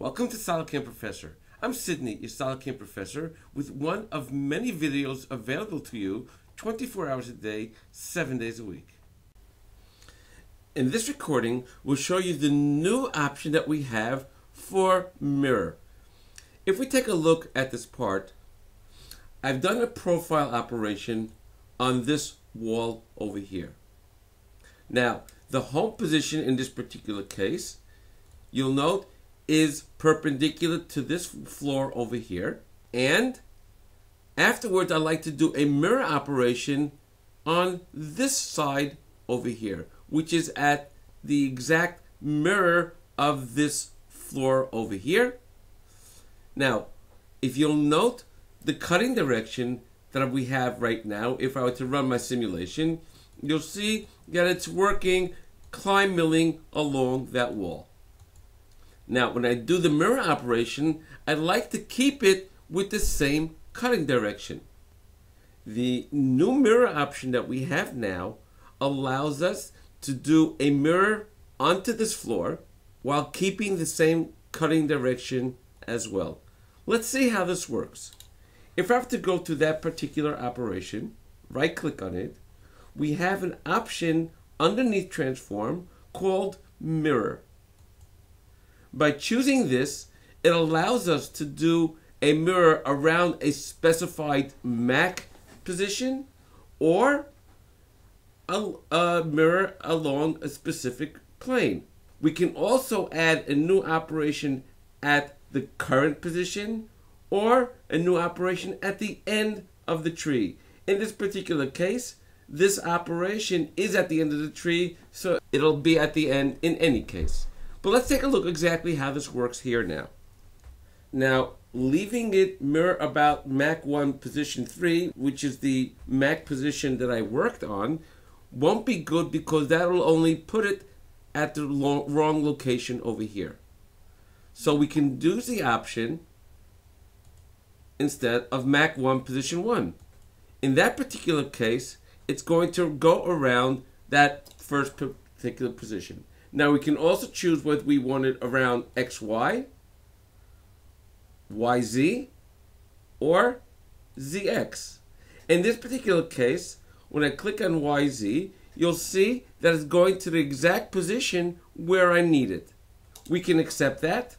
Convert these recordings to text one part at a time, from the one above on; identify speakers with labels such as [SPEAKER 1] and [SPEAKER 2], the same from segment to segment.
[SPEAKER 1] Welcome to SolidCAM Professor. I'm Sydney, your SolidCAM Professor, with one of many videos available to you 24 hours a day, 7 days a week. In this recording, we'll show you the new option that we have for mirror. If we take a look at this part, I've done a profile operation on this wall over here. Now, the home position in this particular case, you'll note is perpendicular to this floor over here. And afterwards, I like to do a mirror operation on this side over here, which is at the exact mirror of this floor over here. Now, if you'll note the cutting direction that we have right now, if I were to run my simulation, you'll see that it's working climb milling along that wall. Now, when I do the mirror operation, I like to keep it with the same cutting direction. The new mirror option that we have now allows us to do a mirror onto this floor while keeping the same cutting direction as well. Let's see how this works. If I have to go to that particular operation, right click on it, we have an option underneath transform called mirror. By choosing this, it allows us to do a mirror around a specified Mac position or a, a, mirror along a specific plane. We can also add a new operation at the current position or a new operation at the end of the tree. In this particular case, this operation is at the end of the tree, so it'll be at the end in any case. But let's take a look exactly how this works here now. Now, leaving it mirror about Mac 1 position 3, which is the Mac position that I worked on, won't be good because that will only put it at the wrong location over here. So we can do the option instead of Mac 1 position 1. In that particular case, it's going to go around that first particular position. Now we can also choose whether we want it around XY, YZ, or ZX. In this particular case, when I click on YZ, you'll see that it's going to the exact position where I need it. We can accept that.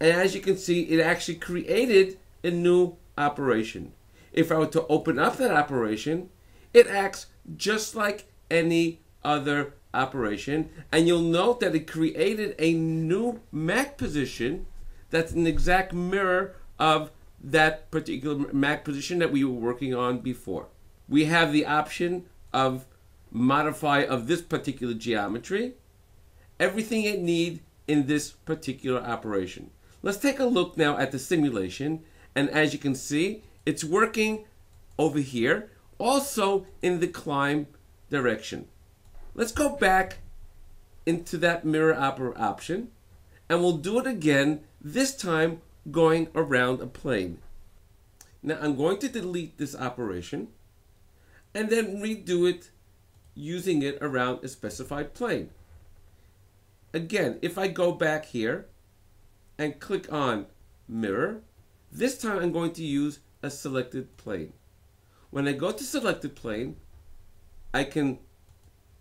[SPEAKER 1] And as you can see, it actually created a new operation. If I were to open up that operation, it acts just like any other operation. And you'll note that it created a new Mac position that's an exact mirror of that particular Mac position that we were working on before. We have the option of modify of this particular geometry, everything it need in this particular operation. Let's take a look now at the simulation and as you can see it's working over here also in the climb direction. Let's go back into that mirror option and we'll do it again, this time going around a plane. Now I'm going to delete this operation and then redo it using it around a specified plane. Again, if I go back here and click on mirror, this time I'm going to use a selected plane. When I go to selected plane, I can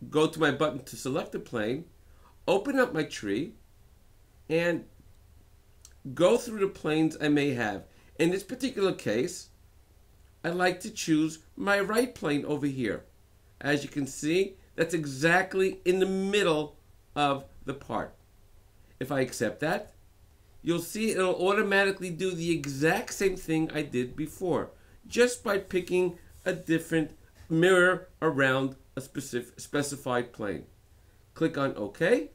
[SPEAKER 1] go to my button to select the plane, open up my tree, and go through the planes I may have. In this particular case, I like to choose my right plane over here. As you can see, that's exactly in the middle of the part. If I accept that, you'll see it'll automatically do the exact same thing I did before, just by picking a different mirror around a specific specified plane. Click on OK.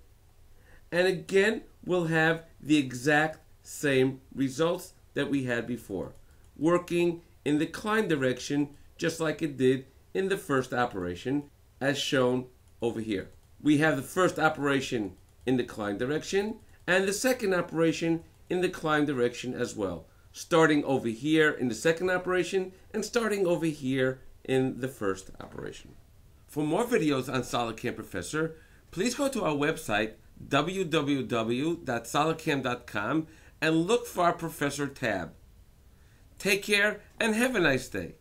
[SPEAKER 1] And again, we'll have the exact same results that we had before, working in the climb direction just like it did in the first operation as shown over here. We have the first operation in the climb direction and the second operation in the climb direction as well, starting over here in the second operation and starting over here in the first operation. For more videos on SolidCAM Professor, please go to our website www.solidcam.com and look for our Professor tab. Take care and have a nice day.